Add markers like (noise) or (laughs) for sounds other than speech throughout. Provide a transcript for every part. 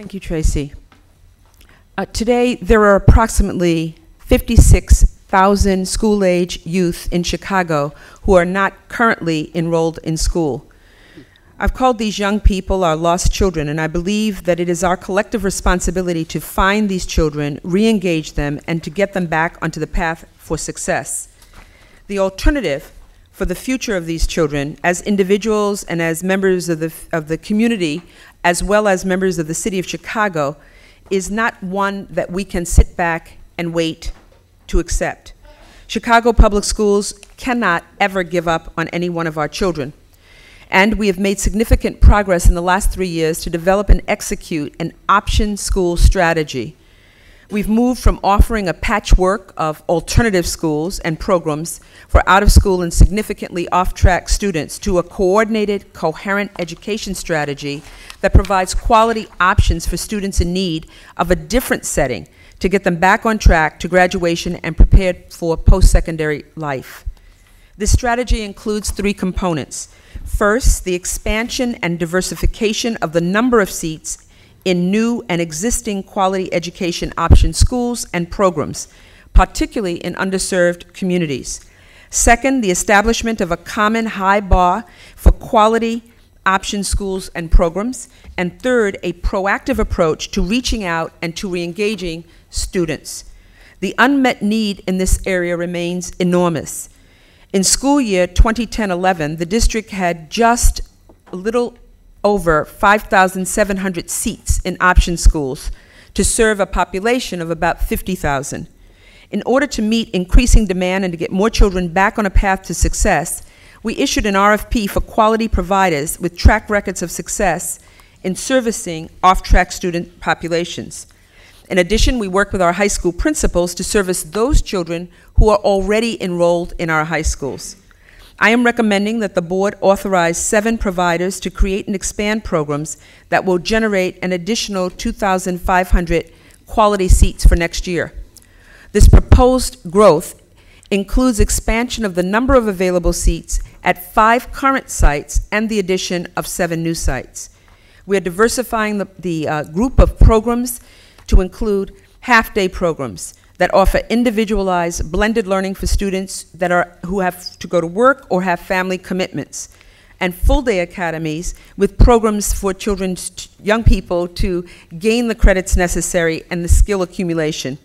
Thank you, Tracy. Uh, today, there are approximately 56,000 school age youth in Chicago who are not currently enrolled in school. I've called these young people our lost children, and I believe that it is our collective responsibility to find these children, re engage them, and to get them back onto the path for success. The alternative for the future of these children, as individuals and as members of the, of the community, as well as members of the city of Chicago, is not one that we can sit back and wait to accept. Chicago Public Schools cannot ever give up on any one of our children. And we have made significant progress in the last three years to develop and execute an option school strategy. We've moved from offering a patchwork of alternative schools and programs for out of school and significantly off track students to a coordinated, coherent education strategy that provides quality options for students in need of a different setting to get them back on track to graduation and prepared for post secondary life. This strategy includes three components. First, the expansion and diversification of the number of seats in new and existing quality education option schools and programs, particularly in underserved communities. Second, the establishment of a common high bar for quality option schools and programs. And third, a proactive approach to reaching out and to reengaging students. The unmet need in this area remains enormous. In school year 2010-11, the district had just a little over 5,700 seats in option schools to serve a population of about 50,000. In order to meet increasing demand and to get more children back on a path to success, we issued an RFP for quality providers with track records of success in servicing off-track student populations. In addition, we work with our high school principals to service those children who are already enrolled in our high schools. I am recommending that the board authorize seven providers to create and expand programs that will generate an additional 2,500 quality seats for next year. This proposed growth includes expansion of the number of available seats at five current sites and the addition of seven new sites. We are diversifying the, the uh, group of programs to include half-day programs that offer individualized blended learning for students that are, who have to go to work or have family commitments, and full-day academies with programs for children, young people to gain the credits necessary and the skill accumulation.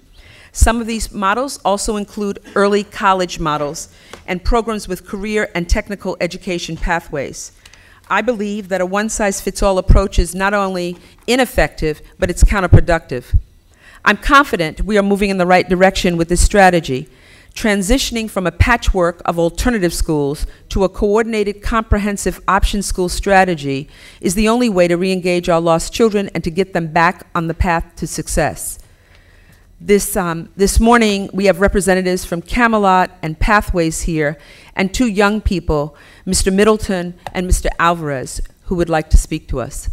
Some of these models also include early college models and programs with career and technical education pathways. I believe that a one-size-fits-all approach is not only ineffective, but it's counterproductive. I'm confident we are moving in the right direction with this strategy, transitioning from a patchwork of alternative schools to a coordinated, comprehensive option school strategy is the only way to re-engage our lost children and to get them back on the path to success. This, um, this morning, we have representatives from Camelot and Pathways here, and two young people, Mr. Middleton and Mr. Alvarez, who would like to speak to us.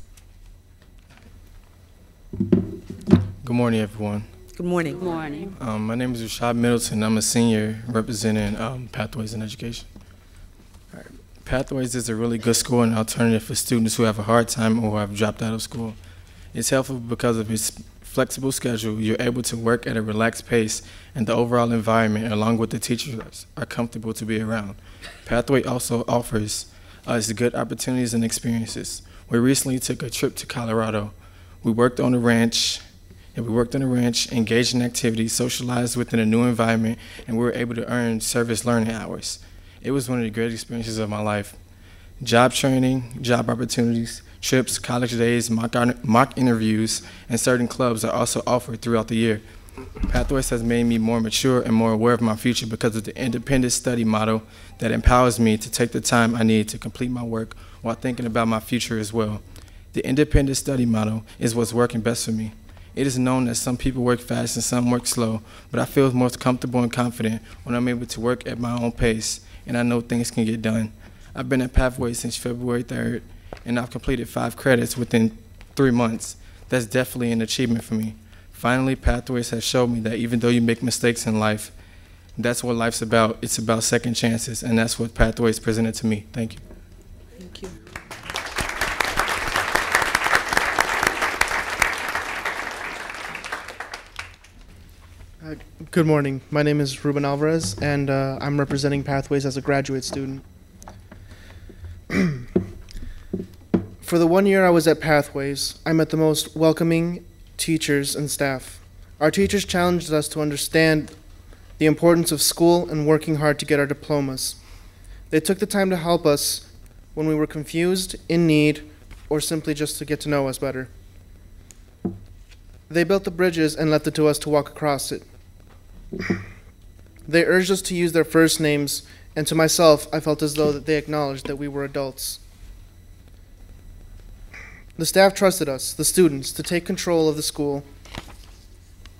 Good morning, everyone. Good morning. Good morning. Um, my name is Rashad Middleton. I'm a senior representing um, Pathways in Education. Pathways is a really good school and alternative for students who have a hard time or have dropped out of school. It's helpful because of its flexible schedule, you're able to work at a relaxed pace, and the overall environment, along with the teachers, are comfortable to be around. Pathway also offers us good opportunities and experiences. We recently took a trip to Colorado. We worked on a ranch, and we worked on a ranch, engaged in activities, socialized within a new environment, and we were able to earn service learning hours. It was one of the great experiences of my life. Job training, job opportunities, trips, college days, mock, mock interviews, and certain clubs are also offered throughout the year. Pathways has made me more mature and more aware of my future because of the independent study model that empowers me to take the time I need to complete my work while thinking about my future as well. The independent study model is what's working best for me. It is known that some people work fast and some work slow, but I feel most comfortable and confident when I'm able to work at my own pace and I know things can get done. I've been at Pathways since February 3rd and I've completed five credits within three months. That's definitely an achievement for me. Finally, Pathways has shown me that even though you make mistakes in life, that's what life's about. It's about second chances, and that's what Pathways presented to me. Thank you. Thank you. Good morning. My name is Ruben Alvarez, and uh, I'm representing Pathways as a graduate student. (clears throat) For the one year I was at Pathways, I met the most welcoming teachers and staff. Our teachers challenged us to understand the importance of school and working hard to get our diplomas. They took the time to help us when we were confused, in need, or simply just to get to know us better. They built the bridges and left it to us to walk across it. They urged us to use their first names, and to myself, I felt as though that they acknowledged that we were adults. The staff trusted us, the students, to take control of the school,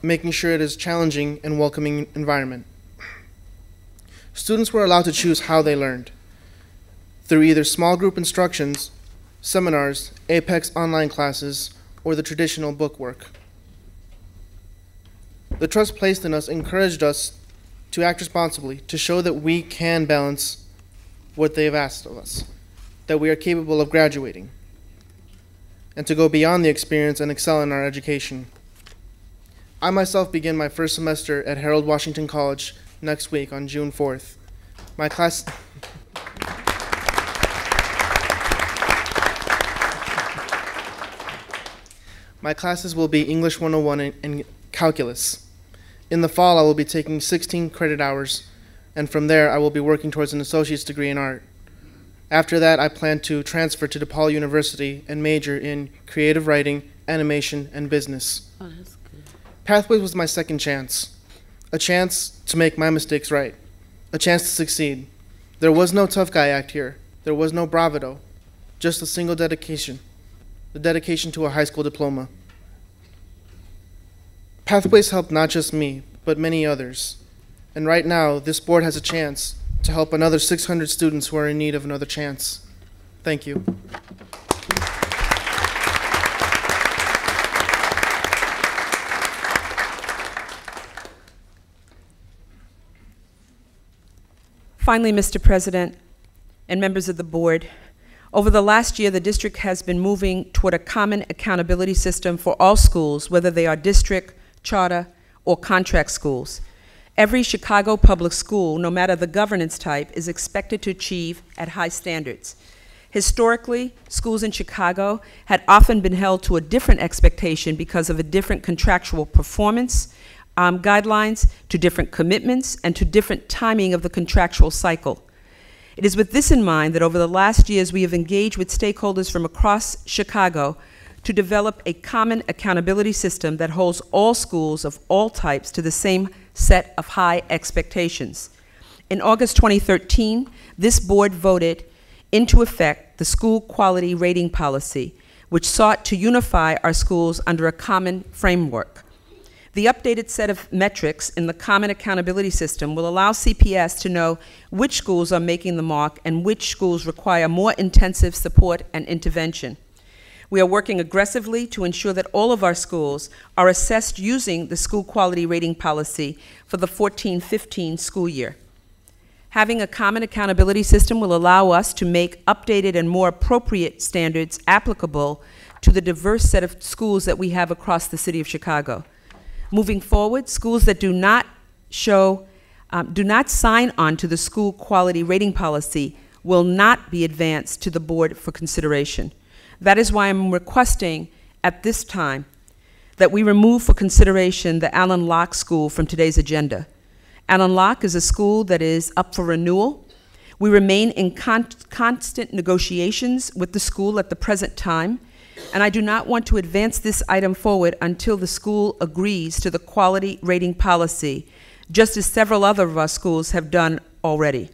making sure it is a challenging and welcoming environment. Students were allowed to choose how they learned through either small group instructions, seminars, Apex online classes, or the traditional bookwork. The trust placed in us encouraged us to act responsibly, to show that we can balance what they have asked of us, that we are capable of graduating, and to go beyond the experience and excel in our education. I myself begin my first semester at Harold Washington College next week on June 4th. My class. My classes will be English 101 and, and calculus. In the fall, I will be taking 16 credit hours, and from there, I will be working towards an associate's degree in art. After that, I plan to transfer to DePaul University and major in creative writing, animation, and business. Oh, that's good. Pathways was my second chance. A chance to make my mistakes right. A chance to succeed. There was no tough guy act here. There was no bravado. Just a single dedication. The dedication to a high school diploma. Pathways helped not just me, but many others. And right now, this board has a chance to help another 600 students who are in need of another chance. Thank you. Finally, Mr. President and members of the board, over the last year, the district has been moving toward a common accountability system for all schools, whether they are district, charter, or contract schools. Every Chicago public school, no matter the governance type, is expected to achieve at high standards. Historically, schools in Chicago had often been held to a different expectation because of a different contractual performance um, guidelines, to different commitments, and to different timing of the contractual cycle. It is with this in mind that over the last years we have engaged with stakeholders from across Chicago to develop a common accountability system that holds all schools of all types to the same set of high expectations. In August 2013, this board voted into effect the school quality rating policy, which sought to unify our schools under a common framework. The updated set of metrics in the Common Accountability System will allow CPS to know which schools are making the mark and which schools require more intensive support and intervention. We are working aggressively to ensure that all of our schools are assessed using the school quality rating policy for the 14-15 school year. Having a common accountability system will allow us to make updated and more appropriate standards applicable to the diverse set of schools that we have across the city of Chicago. Moving forward, schools that do not show, um, do not sign on to the school quality rating policy will not be advanced to the board for consideration. That is why I'm requesting at this time that we remove for consideration the Alain Locke School from today's agenda. Alain Locke is a school that is up for renewal. We remain in con constant negotiations with the school at the present time, and I do not want to advance this item forward until the school agrees to the quality rating policy, just as several other of our schools have done already.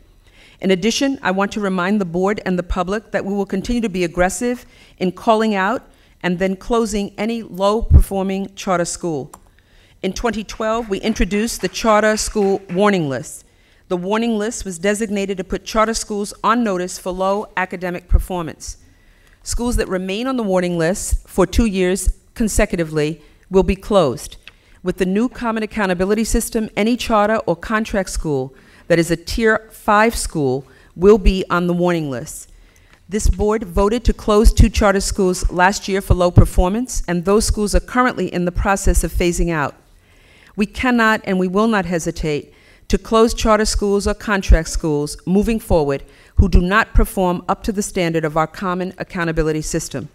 In addition, I want to remind the board and the public that we will continue to be aggressive in calling out and then closing any low-performing charter school. In 2012, we introduced the charter school warning list. The warning list was designated to put charter schools on notice for low academic performance. Schools that remain on the warning list for two years consecutively will be closed. With the new Common Accountability System, any charter or contract school that is a Tier 5 school will be on the warning list. This board voted to close two charter schools last year for low performance, and those schools are currently in the process of phasing out. We cannot and we will not hesitate to close charter schools or contract schools moving forward who do not perform up to the standard of our common accountability system.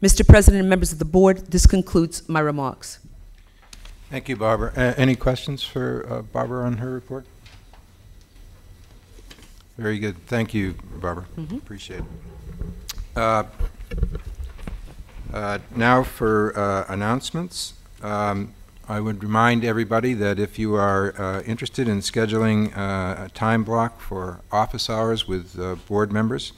Mr. President and members of the board, this concludes my remarks. Thank you, Barbara. Uh, Any questions for uh, Barbara on her report? Very good. Thank you, Barbara. Mhm. Appreciate it. Uh, uh, Now for uh, announcements. Um, I would remind everybody that if you are uh, interested in scheduling uh, a time block for office hours with uh, board members,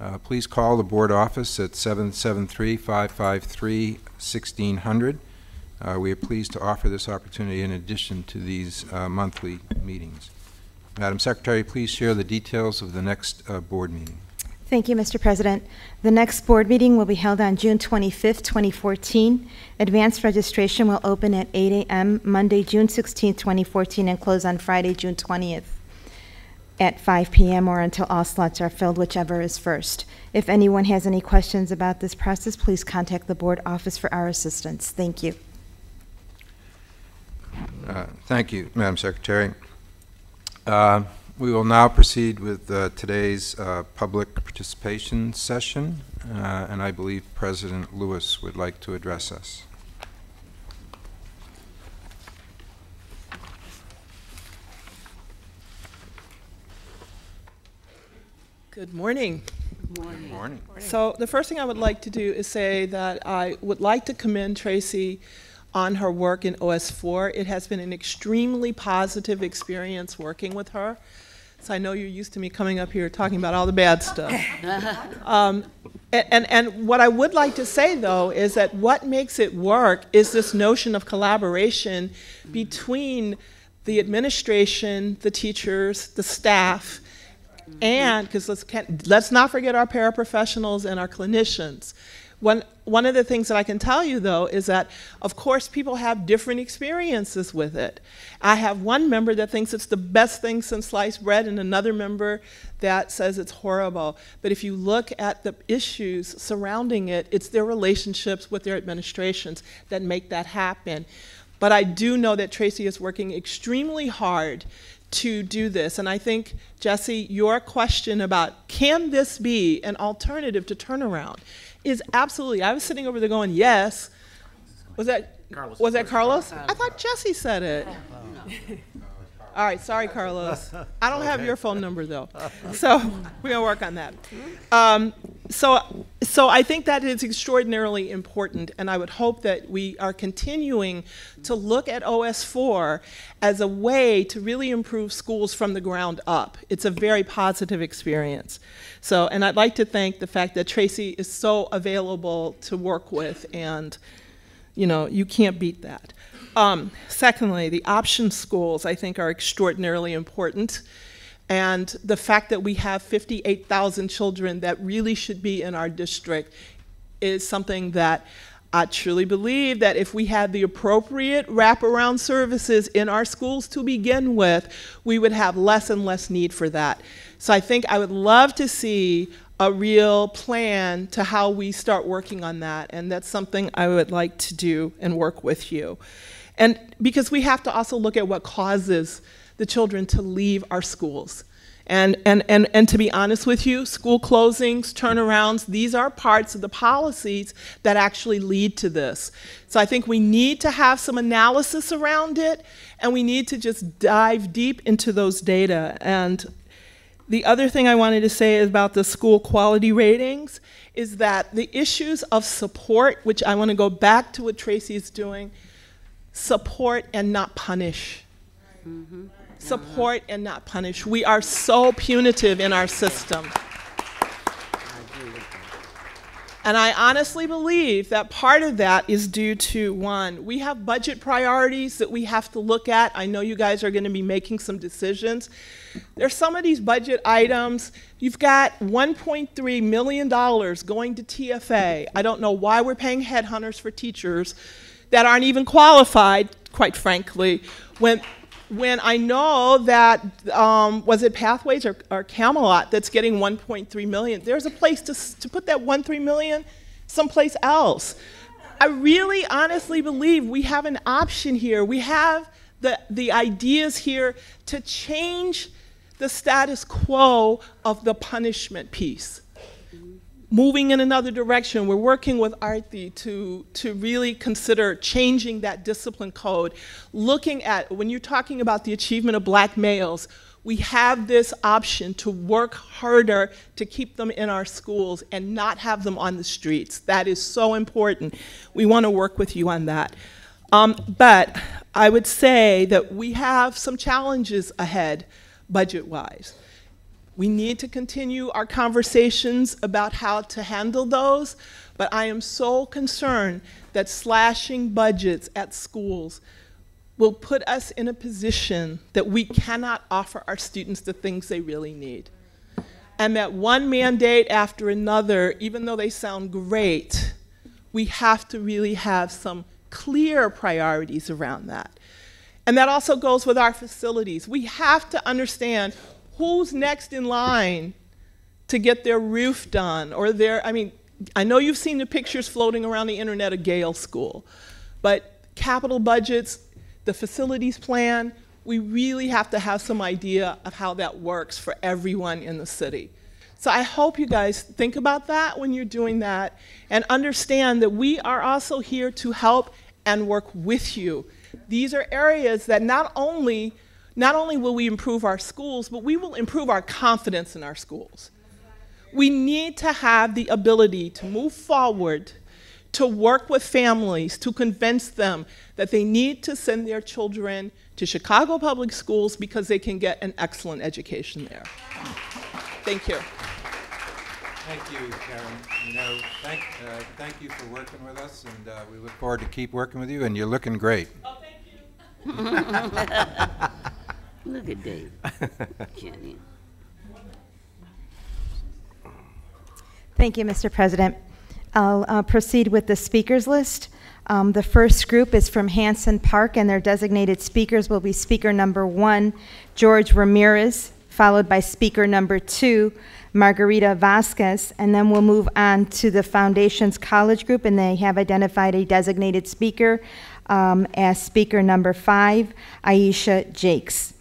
uh, please call the board office at 773-553-1600. Uh, We are pleased to offer this opportunity in addition to these uh, monthly meetings. Madam Secretary, please share the details of the next uh, board meeting. Thank you, Mr. President. The next board meeting will be held on June 25th, 2014. Advanced registration will open at 8 a.m. Monday, June 16th, 2014, and close on Friday, June 20th at 5 p.m. or until all slots are filled, whichever is first. If anyone has any questions about this process, please contact the board office for our assistance. Thank you. Uh, Thank you, Madam Secretary. Uh, We will now proceed with uh, today's uh, public participation session, uh, and I believe President Lewis would like to address us. Good morning. Good morning. Good morning. So the first thing I would like to do is say that I would like to commend Tracy on her work in OS4. It has been an extremely positive experience working with her. So I know you're used to me coming up here talking about all the bad stuff. (laughs) um, a- and, and what I would like to say, though, is that what makes it work is this notion of collaboration between the administration, the teachers, the staff, and because let's let's not forget our paraprofessionals and our clinicians. One one of the things that I can tell you though is that of course people have different experiences with it. I have one member that thinks it's the best thing since sliced bread, and another member that says it's horrible. But if you look at the issues surrounding it, it's their relationships with their administrations that make that happen. But I do know that Tracy is working extremely hard to do this. And I think, Jesse, your question about can this be an alternative to turnaround is absolutely. I was sitting over there going, yes. Was that Carlos? Was that Carlos? I thought Jesse said it. All right, sorry, Carlos. I don't have your phone number though, so (laughs) we're gonna work on that. Um, so, so I think that is extraordinarily important, and I would hope that we are continuing to look at OS4 as a way to really improve schools from the ground up. It's a very positive experience. So, and I'd like to thank the fact that Tracy is so available to work with, and you know, you can't beat that. Um, secondly, the option schools I think are extraordinarily important. And the fact that we have 58,000 children that really should be in our district is something that I truly believe that if we had the appropriate wraparound services in our schools to begin with, we would have less and less need for that. So I think I would love to see a real plan to how we start working on that. And that's something I would like to do and work with you. And because we have to also look at what causes the children to leave our schools. And, and, and, and to be honest with you, school closings, turnarounds, these are parts of the policies that actually lead to this. So I think we need to have some analysis around it, and we need to just dive deep into those data. And the other thing I wanted to say about the school quality ratings is that the issues of support, which I want to go back to what Tracy is doing, support and not punish. Mm-hmm. Support and not punish. We are so punitive in our system. And I honestly believe that part of that is due to one, we have budget priorities that we have to look at. I know you guys are going to be making some decisions. There's some of these budget items. You've got $1.3 million going to TFA. I don't know why we're paying headhunters for teachers that aren't even qualified, quite frankly, when when I know that um, was it Pathways or, or Camelot that's getting 1.3 million. There's a place to, to put that 1.3 million someplace else. I really honestly believe we have an option here. We have the, the ideas here to change the status quo of the punishment piece. Moving in another direction, we're working with Aarti to, to really consider changing that discipline code. Looking at, when you're talking about the achievement of black males, we have this option to work harder to keep them in our schools and not have them on the streets. That is so important. We want to work with you on that. Um, but I would say that we have some challenges ahead budget-wise. We need to continue our conversations about how to handle those, but I am so concerned that slashing budgets at schools will put us in a position that we cannot offer our students the things they really need. And that one mandate after another, even though they sound great, we have to really have some clear priorities around that. And that also goes with our facilities. We have to understand who's next in line to get their roof done or their, I mean, I know you've seen the pictures floating around the internet of Gale School, but capital budgets, the facilities plan, we really have to have some idea of how that works for everyone in the city. So I hope you guys think about that when you're doing that and understand that we are also here to help and work with you. These are areas that not only not only will we improve our schools, but we will improve our confidence in our schools. We need to have the ability to move forward, to work with families, to convince them that they need to send their children to Chicago Public Schools because they can get an excellent education there. Thank you. Thank you, Karen. You know, thank, uh, thank you for working with us, and uh, we look forward to keep working with you, and you're looking great. Oh, thank you. (laughs) Look at Dave. (laughs) Kenny. Thank you, Mr. President. I'll uh, proceed with the speakers list. Um, The first group is from Hanson Park, and their designated speakers will be speaker number one, George Ramirez, followed by speaker number two, Margarita Vasquez, and then we'll move on to the Foundation's College Group, and they have identified a designated speaker um, as speaker number five, Aisha Jakes.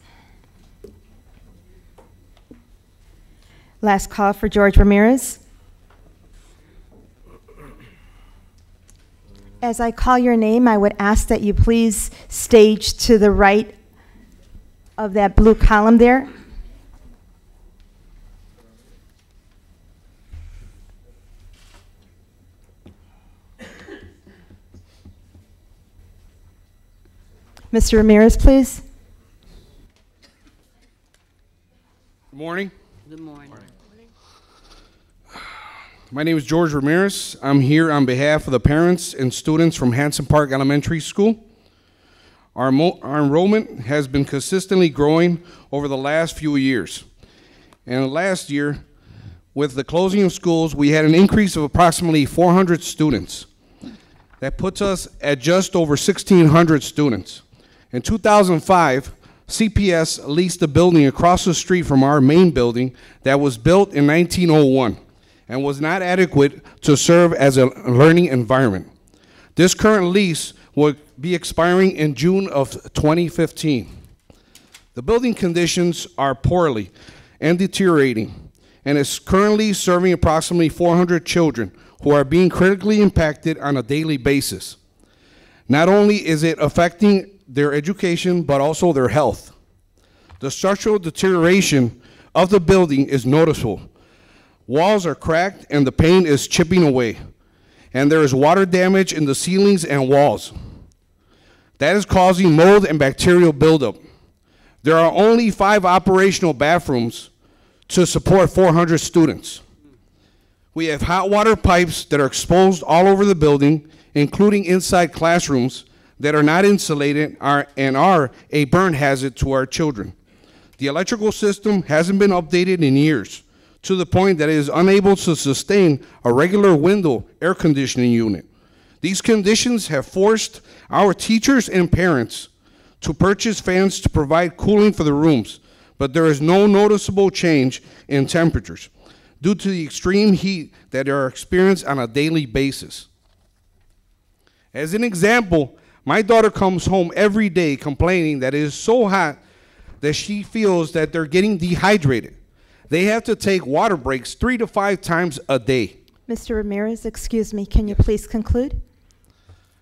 Last call for George Ramirez. As I call your name, I would ask that you please stage to the right of that blue column there. Mr. Ramirez, please. Good morning. Good morning. My name is George Ramirez. I'm here on behalf of the parents and students from Hanson Park Elementary School. Our, our enrollment has been consistently growing over the last few years. And last year, with the closing of schools, we had an increase of approximately 400 students. That puts us at just over 1,600 students. In 2005, CPS leased a building across the street from our main building that was built in 1901 and was not adequate to serve as a learning environment. This current lease will be expiring in June of 2015. The building conditions are poorly and deteriorating and is currently serving approximately 400 children who are being critically impacted on a daily basis. Not only is it affecting their education, but also their health. The structural deterioration of the building is noticeable. Walls are cracked and the paint is chipping away, and there is water damage in the ceilings and walls. That is causing mold and bacterial buildup. There are only five operational bathrooms to support 400 students. We have hot water pipes that are exposed all over the building, including inside classrooms that are not insulated are, and are a burn hazard to our children. The electrical system hasn't been updated in years to the point that it is unable to sustain a regular window air conditioning unit. These conditions have forced our teachers and parents to purchase fans to provide cooling for the rooms, but there is no noticeable change in temperatures due to the extreme heat that are experienced on a daily basis. As an example, my daughter comes home every day complaining that it is so hot that she feels that they're getting dehydrated. They have to take water breaks three to five times a day. Mr. Ramirez, excuse me, can you please conclude?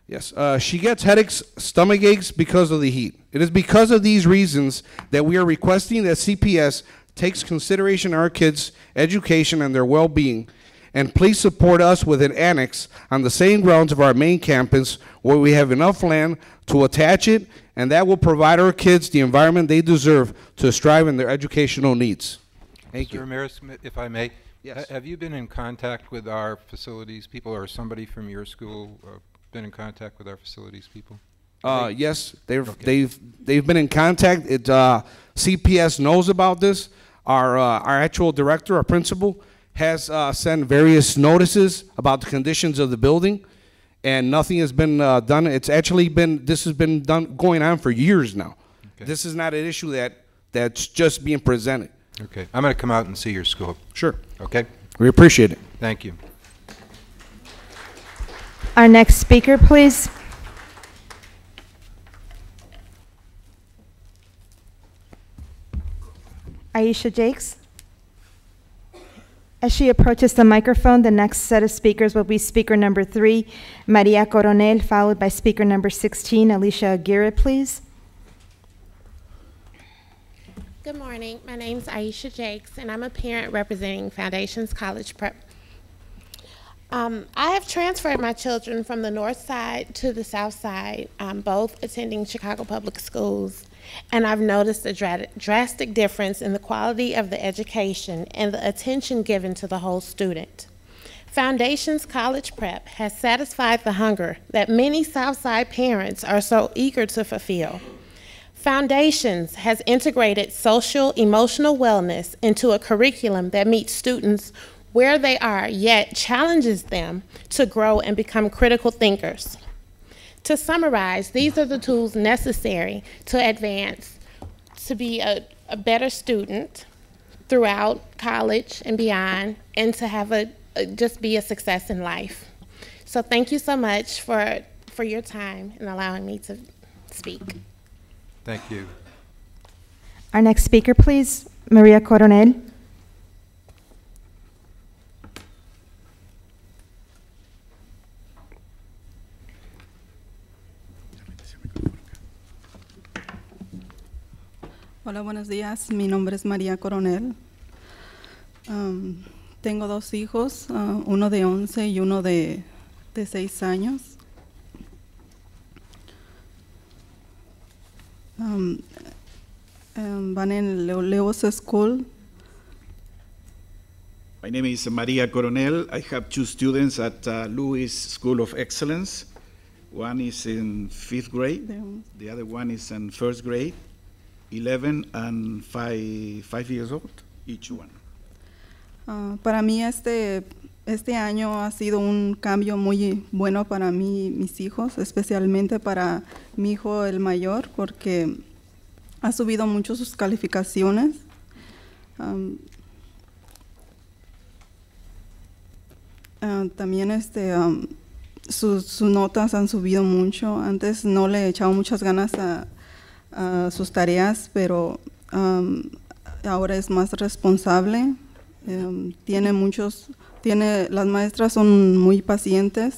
Yes, uh, she gets headaches, stomach aches because of the heat. It is because of these reasons that we are requesting that CPS takes consideration our kids' education and their well-being, and please support us with an annex on the same grounds of our main campus where we have enough land to attach it, and that will provide our kids the environment they deserve to strive in their educational needs. Thank Mr. you. Ramirez, if I may? Yes. Have you been in contact with our facilities people, or somebody from your school uh, been in contact with our facilities people? Uh, yes, they've, Okay. they've, they've been in contact. It, uh, CPS knows about this. Our, uh, our actual director, our principal, has, uh, sent various notices about the conditions of the building, and nothing has been, uh, done. It's actually been, this has been done, going on for years now. Okay. This is not an issue that, that's just being presented. Okay, I'm going to come out and see your school, Sure. okay? We appreciate it. Thank you. Our next speaker, please. Aisha Jakes. As she approaches the microphone, the next set of speakers will be speaker number three, Maria Coronel, followed by speaker number 16, Alicia Aguirre, please. Good morning. My name is Aisha Jakes, and I'm a parent representing Foundations College Prep. Um, I have transferred my children from the north side to the south side, um, both attending Chicago Public Schools, and I've noticed a dra- drastic difference in the quality of the education and the attention given to the whole student. Foundations College Prep has satisfied the hunger that many Southside parents are so eager to fulfill. Foundations has integrated social emotional wellness into a curriculum that meets students where they are, yet challenges them to grow and become critical thinkers. To summarize, these are the tools necessary to advance to be a, a better student throughout college and beyond, and to have a, a just be a success in life. So thank you so much for for your time and allowing me to speak. Thank you. Our next speaker, please, Maria Coronel. Hola, buenos días. Mi nombre es María Coronel. Am, tengo dos hijos, ah, uno de 11 y uno de, de 6 años. Am, em, van en Leo- School. My name is Maria Coronel. I have two students at uh, Lewis School of Excellence. One is in fifth grade, the other one is in first grade, 11 and five, five years old, each one. Ah, para mí este, este año ha sido un cambio muy bueno para mí y mis hijos, especialmente para mi hijo el mayor, porque ha subido mucho sus calificaciones. Ah, también este, sus, notas han subido mucho. Antes no le echaba muchas ganas a, sus tareas, pero ahora es más responsable. Em, tiene muchos, tiene, las maestras son muy pacientes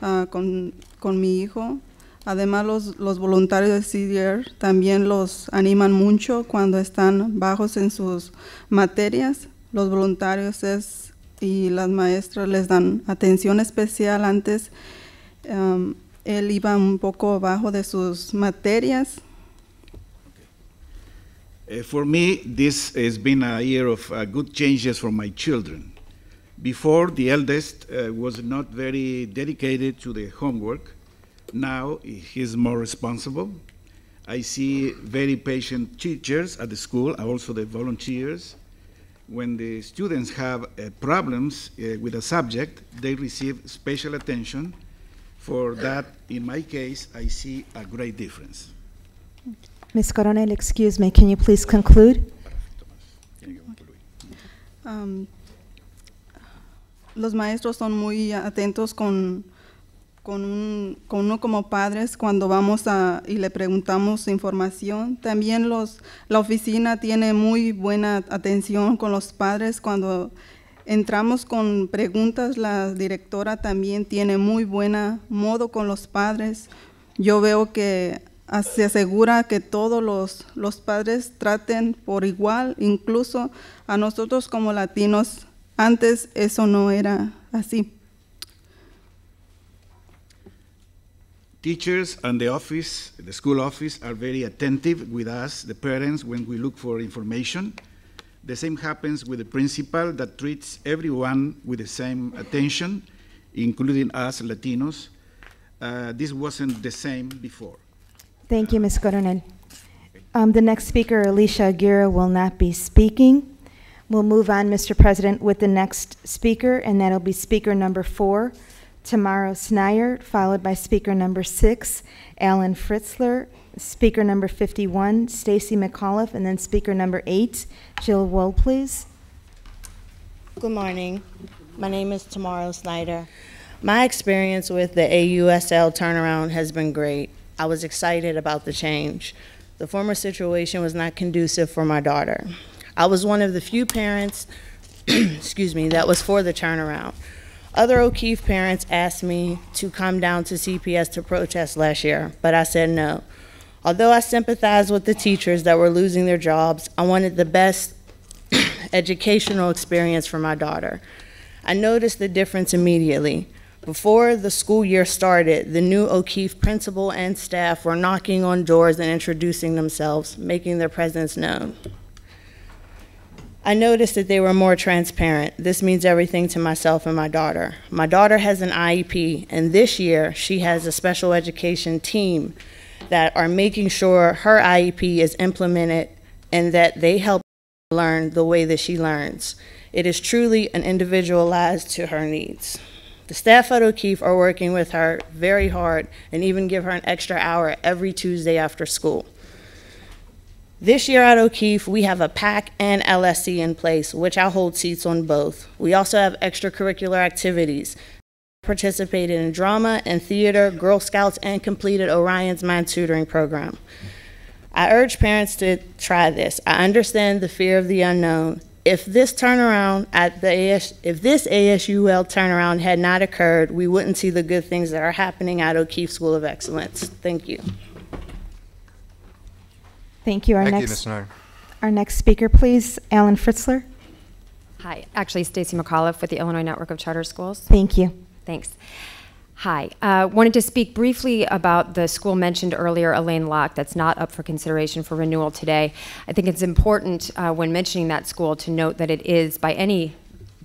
ah, con, con mi hijo. Además, los, los voluntarios de CDR también los animan mucho cuando están bajos en sus materias. Los voluntarios es, y las maestras les dan atención especial. Antes em, él iba un poco bajo de sus materias. Uh, for me, this has been a year of uh, good changes for my children. Before, the eldest uh, was not very dedicated to the homework. Now, he's more responsible. I see very patient teachers at the school, also the volunteers. When the students have uh, problems uh, with a subject, they receive special attention. For that, in my case, I see a great difference. Ms. Coronel, excuse me, can you please conclude? Am, los maestros son muy atentos con, con, con uno como padres cuando vamos a, y le preguntamos información. También los, la oficina tiene muy buena atención con los padres cuando entramos con preguntas. La directora también tiene muy buena modo con los padres. Yo veo que se asegura que todos los, los padres traten por igual, incluso a nosotros como latinos. Antes eso no era así. Teachers and the office, the school office, are very attentive with us, the parents, when we look for information. The same happens with the principal that treats everyone with the same attention, including us Latinos. Uh, this wasn't the same before. Thank you, Ms. Coronel. Um, The next speaker, Alicia Aguirre, will not be speaking. We'll move on, Mr. President, with the next speaker, and that'll be speaker number four, Tamara Snyder, followed by speaker number six, Alan Fritzler, speaker number 51, Stacy McAuliffe, and then speaker number eight, Jill Wool, please. Good morning. My name is Tamara Snyder. My experience with the AUSL turnaround has been great. I was excited about the change. The former situation was not conducive for my daughter. I was one of the few parents, (clears throat) excuse me, that was for the turnaround. Other O'Keefe parents asked me to come down to CPS to protest last year, but I said no. Although I sympathized with the teachers that were losing their jobs, I wanted the best (clears throat) educational experience for my daughter. I noticed the difference immediately. Before the school year started, the new O'Keefe principal and staff were knocking on doors and introducing themselves, making their presence known. I noticed that they were more transparent. This means everything to myself and my daughter. My daughter has an IEP, and this year she has a special education team that are making sure her IEP is implemented and that they help her learn the way that she learns. It is truly an individualized to her needs. The staff at O'Keefe are working with her very hard and even give her an extra hour every Tuesday after school. This year at O'Keefe, we have a PAC and LSC in place, which I hold seats on both. We also have extracurricular activities. Participated in drama and theater, Girl Scouts, and completed Orion's Mind Tutoring Program. I urge parents to try this. I understand the fear of the unknown. If this turnaround at the AS, if this ASUL turnaround had not occurred, we wouldn't see the good things that are happening at O'Keefe School of Excellence. Thank you. Thank you. Our Thank you, next, Ms. Snyder. Our next speaker, please, Alan Fritzler. Hi, actually Stacy McAuliffe with the Illinois Network of Charter Schools. Thank you. Thanks. Hi, uh, wanted to speak briefly about the school mentioned earlier, Alain Locke, that's not up for consideration for renewal today. I think it's important uh, when mentioning that school to note that it is, by any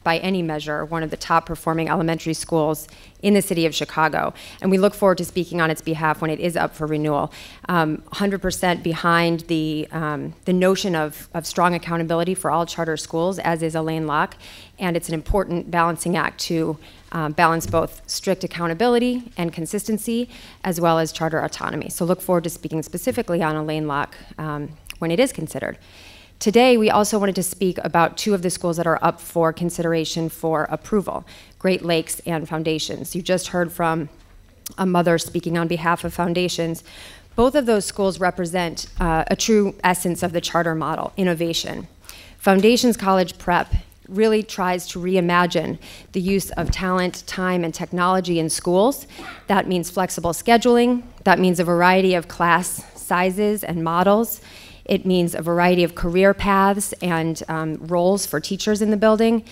by any measure, one of the top performing elementary schools in the city of Chicago. And we look forward to speaking on its behalf when it is up for renewal. Um, 100% behind the, um, the notion of, of strong accountability for all charter schools, as is Alain Locke. And it's an important balancing act to um, balance both strict accountability and consistency, as well as charter autonomy. So look forward to speaking specifically on Alain Locke um, when it is considered. Today, we also wanted to speak about two of the schools that are up for consideration for approval Great Lakes and Foundations. You just heard from a mother speaking on behalf of Foundations. Both of those schools represent uh, a true essence of the charter model innovation. Foundations College Prep really tries to reimagine the use of talent, time, and technology in schools. That means flexible scheduling, that means a variety of class sizes and models. It means a variety of career paths and um, roles for teachers in the building.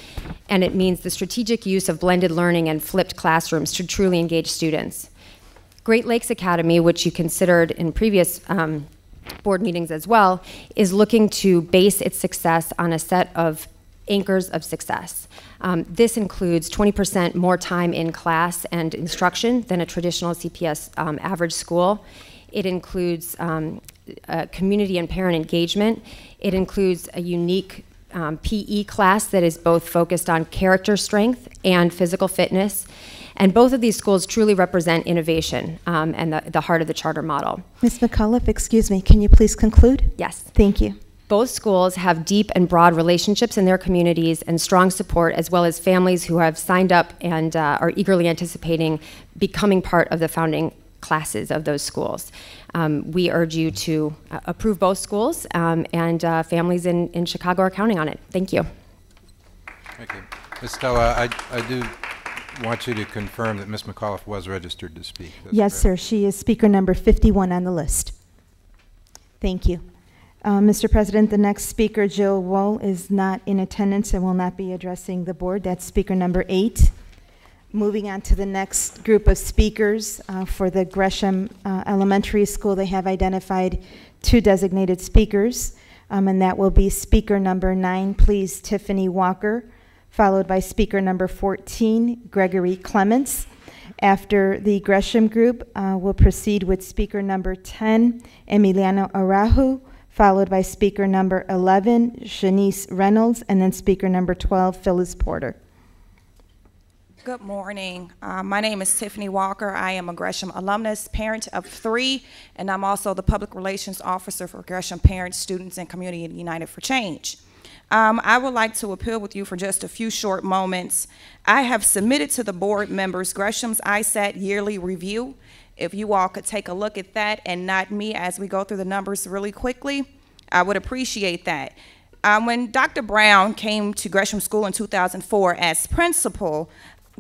And it means the strategic use of blended learning and flipped classrooms to truly engage students. Great Lakes Academy, which you considered in previous um, board meetings as well, is looking to base its success on a set of anchors of success. Um, this includes 20% more time in class and instruction than a traditional CPS um, average school. It includes um, uh, community and parent engagement. It includes a unique um, PE class that is both focused on character strength and physical fitness. And both of these schools truly represent innovation and the, the heart of the charter model. Ms. McAuliffe, excuse me, can you please conclude? Yes. Thank you. Both schools have deep and broad relationships in their communities and strong support, as well as families who have signed up and uh, are eagerly anticipating becoming part of the founding classes of those schools. Um, we urge you to uh, approve both schools, um, and uh, families in, in Chicago are counting on it. Thank you. Thank you. Ms. Stella, I, I do want you to confirm that Ms. McAuliffe was registered to speak. That's Yes, correct. sir. She is speaker number 51 on the list. Thank you. Uh, Mr. President, the next speaker, Jill Wool, is not in attendance and will not be addressing the board. That's speaker number eight. Moving on to the next group of speakers uh, for the Gresham uh, Elementary School, they have identified two designated speakers, um, and that will be speaker number nine, please, Tiffany Walker, followed by speaker number 14, Gregory Clements. After the Gresham group, uh, we'll proceed with speaker number 10, Emiliano Araujo, followed by speaker number 11, Shanice Reynolds, and then speaker number 12, Phyllis Porter. Good morning. Uh, my name is Tiffany Walker. I am a Gresham alumnus, parent of three, and I'm also the public relations officer for Gresham Parents, Students, and Community United for Change. Um, I would like to appeal with you for just a few short moments. I have submitted to the board members Gresham's ISAT yearly review. If you all could take a look at that and not me as we go through the numbers really quickly, I would appreciate that. Um, when Dr. Brown came to Gresham School in 2004 as principal,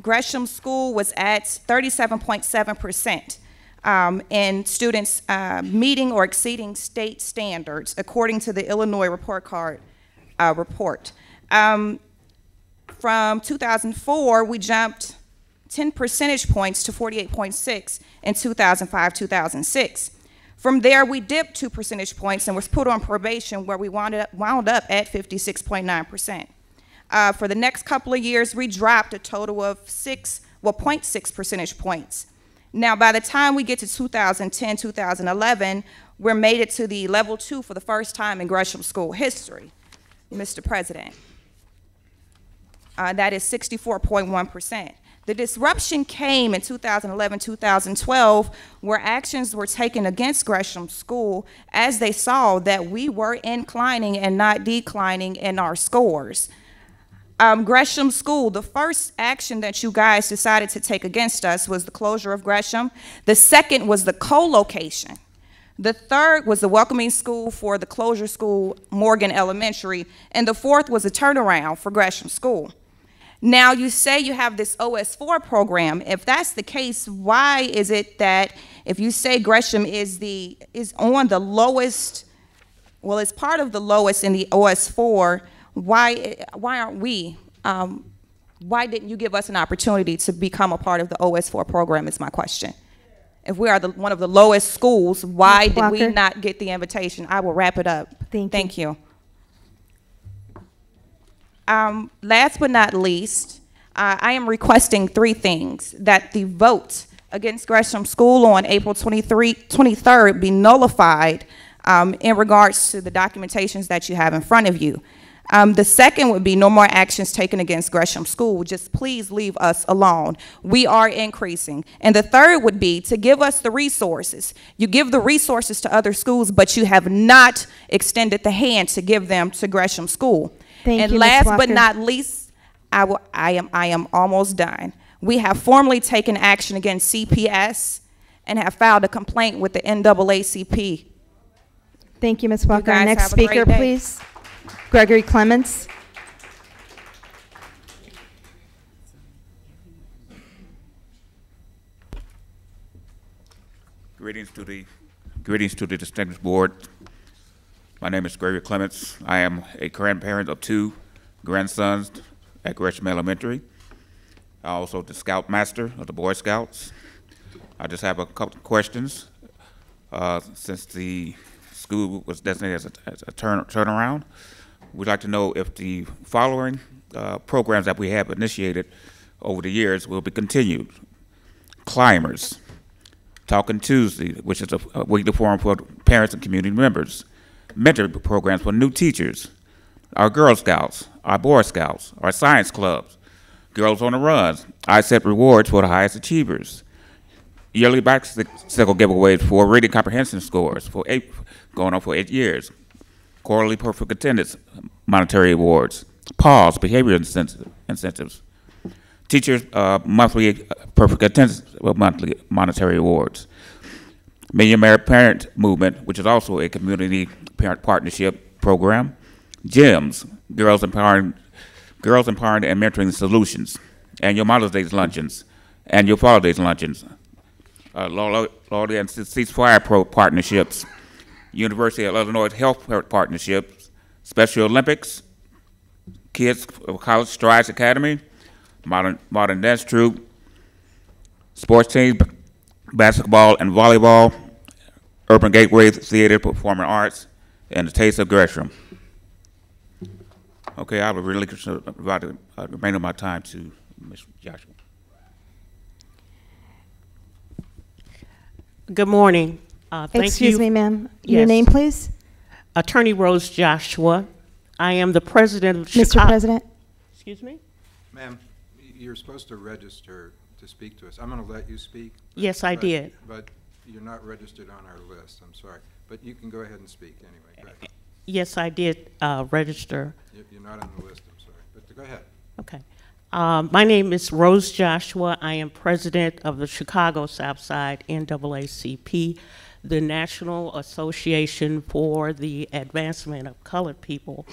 Gresham School was at 37.7% um, in students uh, meeting or exceeding state standards, according to the Illinois Report Card uh, report. Um, from 2004, we jumped 10 percentage points to 48.6 in 2005 2006. From there, we dipped two percentage points and was put on probation, where we wound up, wound up at 56.9%. Uh, for the next couple of years, we dropped a total of six, well, 0.6 percentage points. Now, by the time we get to 2010, 2011, we're made it to the level two for the first time in Gresham School history, Mr. President. Uh, that is 64.1%. The disruption came in 2011, 2012, where actions were taken against Gresham School as they saw that we were inclining and not declining in our scores. Um, Gresham School, the first action that you guys decided to take against us was the closure of Gresham. The second was the co-location. The third was the welcoming school for the closure school, Morgan Elementary. And the fourth was a turnaround for Gresham School. Now, you say you have this OS4 program. If that's the case, why is it that if you say Gresham is, the, is on the lowest, well, it's part of the lowest in the OS4, why, why aren't we, um, why didn't you give us an opportunity to become a part of the OS4 program is my question. If we are the, one of the lowest schools, why Ms. did we not get the invitation? I will wrap it up. Thank you. Thank you. Um, last but not least, uh, I am requesting three things. That the vote against Gresham School on April 23, 23rd be nullified um, in regards to the documentations that you have in front of you. Um, the second would be no more actions taken against Gresham School. Just please leave us alone. We are increasing. And the third would be to give us the resources. You give the resources to other schools, but you have not extended the hand to give them to Gresham School. Thank and you, last but not least, I, will, I, am, I am almost done. We have formally taken action against CPS and have filed a complaint with the NAACP. Thank you, Ms. Walker. Next have a great speaker, please. Gregory Clements. Greetings to the greetings to the distinguished board. My name is Gregory Clements. I am a grandparent of two grandsons at Gresham Elementary. I also the Scoutmaster of the Boy Scouts. I just have a couple questions. Uh, since the school was designated as a, as a turn, turnaround, we'd like to know if the following uh, programs that we have initiated over the years will be continued. Climbers, Talking Tuesday, which is a, a weekly forum for parents and community members, mentor programs for new teachers, our Girl Scouts, our Boy Scouts, our science clubs, Girls on the Run, ISAT rewards for the highest achievers, yearly bicycle giveaways for reading comprehension scores for eight, going on for eight years, quarterly perfect attendance monetary awards, PAWS, behavior incentives, teachers uh, monthly uh, perfect attendance monthly monetary awards, Million Merit Parent Movement, which is also a community parent partnership program, GEMS, Girls Empowering, Girls Empowering and Mentoring Solutions, annual Mother's Day luncheons, annual Father's Day luncheons, uh, Law Law and Ceasefire Pro partnerships, University of Illinois Health Partnerships, Special Olympics, Kids College Strides Academy, Modern, Modern Dance Troupe, sports teams, basketball and volleyball, Urban Gateway Theater Performing Arts, and the Taste of Gresham. Okay, I will uh, about the uh, remainder of my time to Ms. Joshua. Good morning. Uh, thank Excuse you. me, ma'am. Your name, please? Attorney Rose Joshua. I am the president of Mr. Chicago. President? Excuse me? Ma'am, you're supposed to register to speak to us. I'm going to let you speak. Yes, I but- did. But you're not registered on our list, I'm sorry. But you can go ahead and speak anyway. Go ahead. Yes, I did uh, register. You- You're not on the list, I'm sorry. But go ahead. Okay. Um, my name is Rose Joshua. I am president of the Chicago Southside NAACP, the National Association for the Advancement of Colored People.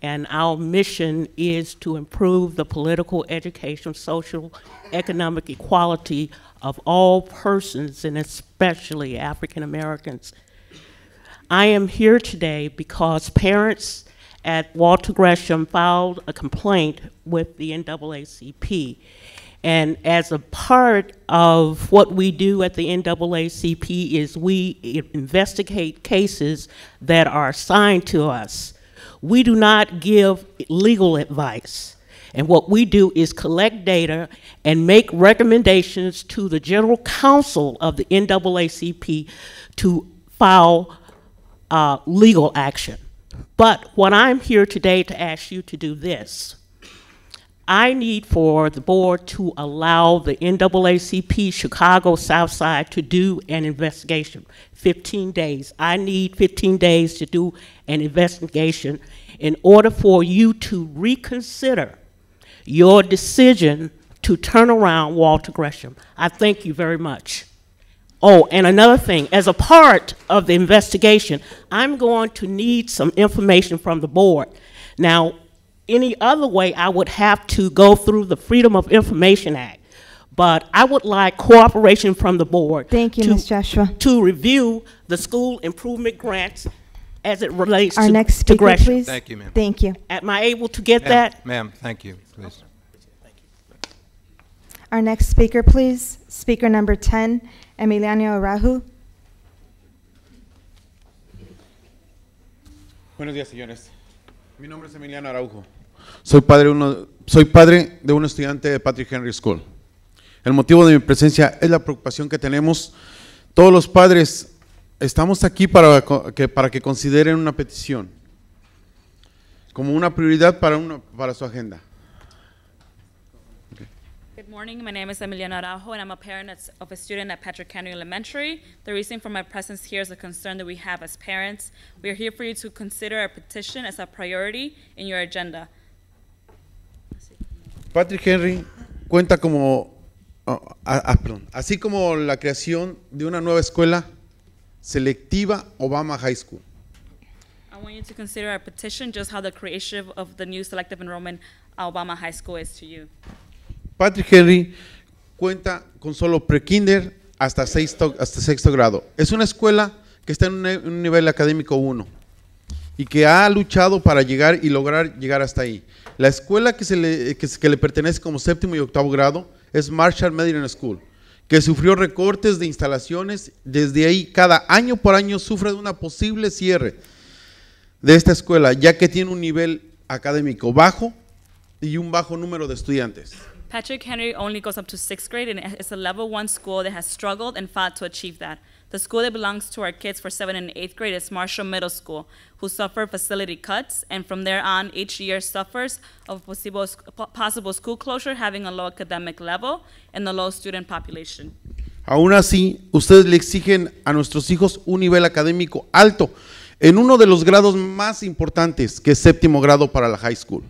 And our mission is to improve the political, education, social, economic equality of all persons, and especially African Americans. I am here today because parents at Walter Gresham filed a complaint with the NAACP. And as a part of what we do at the NAACP is we investigate cases that are assigned to us. We do not give legal advice. And what we do is collect data and make recommendations to the general counsel of the NAACP to file uh, legal action. But what I'm here today to ask you to do this. I need for the board to allow the NAACP Chicago Southside to do an investigation. 15 days. I need 15 days to do an investigation in order for you to reconsider your decision to turn around Walter Gresham. I thank you very much. Oh, and another thing, as a part of the investigation, I'm going to need some information from the board. Now, any other way, I would have to go through the Freedom of Information Act. But I would like cooperation from the board. Thank you, to- Ms. Joshua. To review the school improvement grants as it relates Our to next to speaker, Gresham. please. Thank you, ma'am. Thank you. Am I able to get Ma'am, that? Ma'am, thank you, please. Our next speaker, please. Speaker number 10, Emiliano Araujo. Buenos días, señores. Mi nombre es Emiliano Araujo. Soy padre, soy padre de un estudiante de Patrick Henry School. El motivo de mi presencia es la preocupación que tenemos. Todos los padres estamos aquí para que, consideren una petición como una prioridad para, su agenda. Good morning. My name is Emiliano Araujo, and I'm a parent of a student at Patrick Henry Elementary. The reason for my presence here is a concern that we have as parents. We are here for you to consider a petition as a priority in your agenda. Patrick Henry cuenta como, ah, ah, ah, perdón, así como la creación de una nueva escuela selectiva Obama High School. I want you to consider a petition just how the creation of the new selective enrollment Alabama High School is to you. Patrick Henry cuenta con solo prekinder hasta sexto, hasta sexto grado. Es una escuela que está en un, un nivel académico 1 y que ha luchado para llegar y lograr llegar hasta ahí. La escuela que, se le, que, que le pertenece como séptimo y octavo grado es Marshall Median School, que sufrió recortes de instalaciones. Desde ahí, cada año por año sufre de una posible cierre de esta escuela, ya que tiene un nivel académico bajo y un bajo número de estudiantes. Patrick Henry only goes up to sixth grade, and it's a level one school that has struggled and fought to achieve that. The school that belongs to our kids for seventh and eighth grade is Marshall Middle School, who suffered facility cuts, and from there on, each year suffers of possible, possible school closure, having a low academic level and a low student population. Aún así, ustedes le exigen a nuestros hijos un nivel académico alto en uno de los grados más importantes, que es séptimo grado para la high school.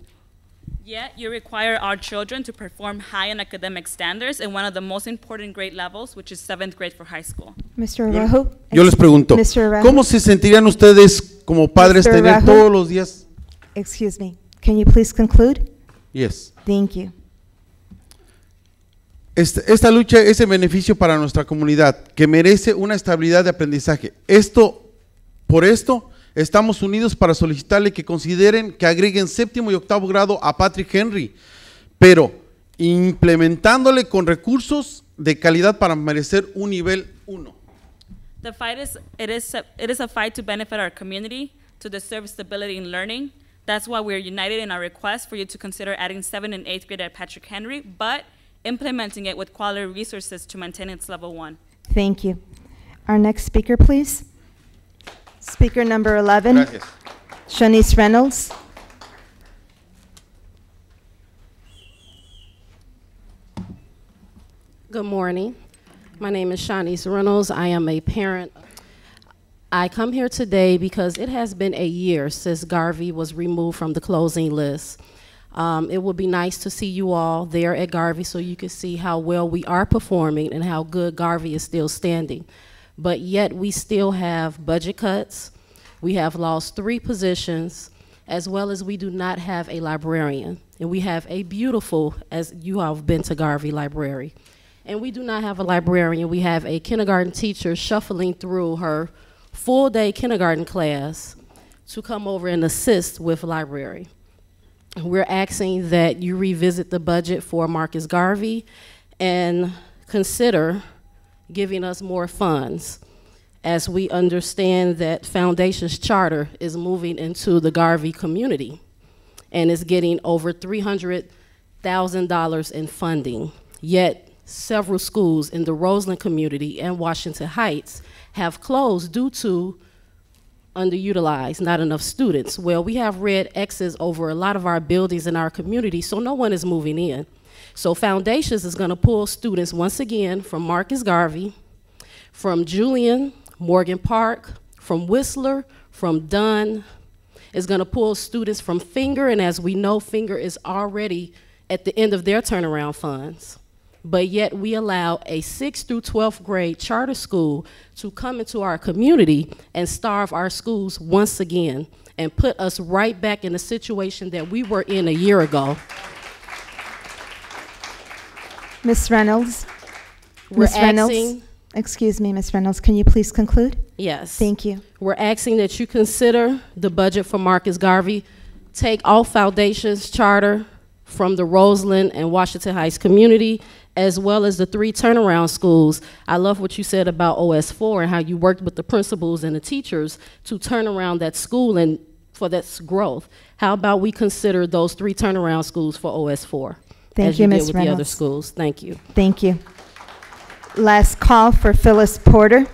Yet, you require our children to perform high in academic standards in one of the most important grade levels, which is seventh grade for high school. Mr. Arahu? Yo les pregunto? ¿cómo se sentirían ustedes como padres Mr. tener todos los días? Excuse me. Can you please conclude? Yes. Thank you. Este- esta lucha es en beneficio para nuestra comunidad, que merece una estabilidad de aprendizaje. Esto, por esto, estamos unidos para solicitarle que consideren que agreguen séptimo y octavo grado a Patrick Henry, pero implementándole con recursos de calidad para merecer un nivel 1. The fight is it is a, it is a fight to benefit our community, to deserve stability in learning. That's why we're united in our request for you to consider adding seventh and eighth grade at Patrick Henry, but implementing it with quality resources to maintain its level one. Thank you. Our next speaker, please. Speaker number 11. Gracias. Shanice Reynolds. Good morning. My name is Shanice Reynolds. I am a parent. I come here today because it has been a year since Garvey was removed from the closing list. Um, it would be nice to see you all there at Garvey so you can see how well we are performing and how good Garvey is still standing. But yet we still have budget cuts. We have lost three positions, as well as we do not have a librarian. And we have a beautiful, as you all have been to Garvey Library. And we do not have a librarian. We have a kindergarten teacher shuffling through her full day kindergarten class to come over and assist with library. We're asking that you revisit the budget for Marcus Garvey and consider giving us more funds as we understand that Foundation's charter is moving into the Garvey community and is getting over $300,000 in funding. Yet, several schools in the Roseland community and Washington Heights have closed due to underutilized, not enough students. Well, we have red X's over a lot of our buildings in our community, so no one is moving in. So Foundations is going to pull students once again from Marcus Garvey, from Julian, Morgan Park, from Whistler, from Dunne. Is going to pull students from Fenger, and as we know, Fenger is already at the end of their turnaround funds. But yet we allow a 6th through 12th grade charter school to come into our community and starve our schools once again and put us right back in the situation that we were in a year ago. Ms. Reynolds? We're Ms. Reynolds? asking- Excuse me, Ms. Reynolds, can you please conclude? Yes. Thank you. We're asking that you consider the budget for Marcus Garvey, take all foundations charter from the Roseland and Washington Heights community, as well as the three turnaround schools. I love what you said about OS4 and how you worked with the principals and the teachers to turn around that school and for that growth. How about we consider those three turnaround schools for OS4? Thank as you, you did Ms. with the other Reynolds. schools. Thank you. Thank you. Last call for Phyllis Porter.